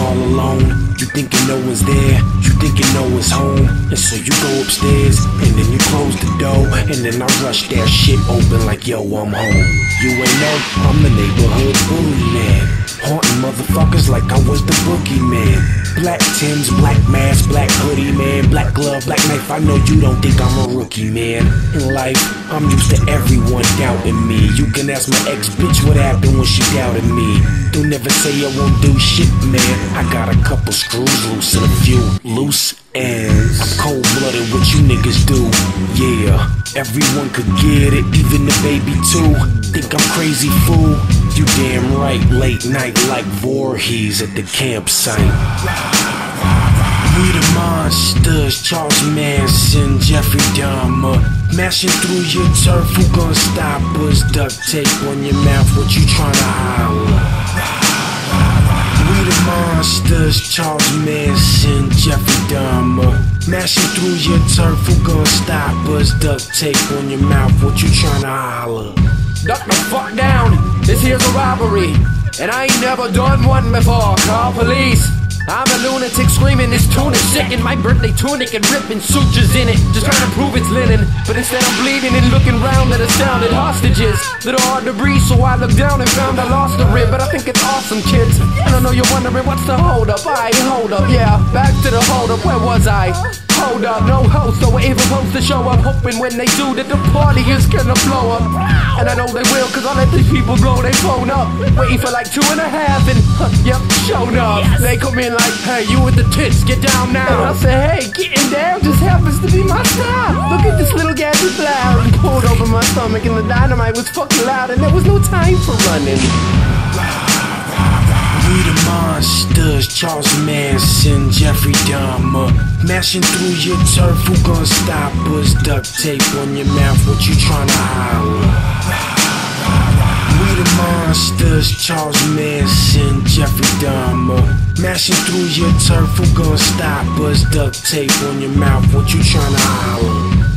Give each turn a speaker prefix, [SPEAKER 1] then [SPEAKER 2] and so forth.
[SPEAKER 1] all alone. You thinking no one's there, you thinking no one's home. And so you go upstairs, and then you close the door. And then I rush that shit open like, yo, I'm home. You ain't know, I'm the neighborhood bully man. Haunting motherfuckers like I was the boogeyman. Black Tims, black mask, black hoodie, man. Black glove, black knife. I know you don't think I'm a rookie, man. In life, I'm used to everyone doubting me. You can ask my ex bitch what happened when she doubted me. Don't ever say I won't do shit, man. I got a couple screws loose and a few loose ends. I'm cold blooded, what you niggas do? Yeah, everyone could get it, even the baby too. Think I'm crazy, fool? You damn right, late night like Voorhees at the campsite. We the monsters, Charles Manson, Jeffrey Dahmer. Mashing through your turf, who gon' stop us? Duct tape on your mouth, what you tryna holler? Monsters, Charles Manson, Jeffrey Dahmer. Mashing through your turf, who gon' stop us? Duct tape on your mouth, what you tryna holler?
[SPEAKER 2] Duck the fuck down, this here's a robbery. And I ain't never done one before, call police. I'm a lunatic screaming this tune is sick in my birthday tunic and ripping sutures in it. Just trying to prove it's linen. But instead I'm bleeding and looking round at astounded hostages. Little hard to breathe, so I looked down and found I lost a rib. But I think it's awesome, kids. And I know you're wondering what's the hold up. I hold up, yeah. Back to the hold up, where was I? Hold up, no host, so we're even to show up. Hoping when they do that the party is gonna blow up. And I know they will, cause I let these people blow their phone up. Waiting for like two and a half, and huh, yep, showed up. They come in like, hey, you with the tits, get down now. And I say, hey, getting down just happens to be my style. Look at this little gadget loud. And pulled over my stomach, and the dynamite was fucking loud, and there was no time for running.
[SPEAKER 1] Monsters, Charles Manson, Jeffrey Dahmer. Mashing through your turf, who gon' stop us? Duct tape on your mouth, what you tryna holler? We the monsters, Charles Manson, Jeffrey Dahmer. Mashing through your turf, who gon' stop us? Duct tape on your mouth, what you tryna holler?